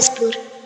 explorar.